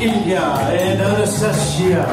Ilya and Anastasia.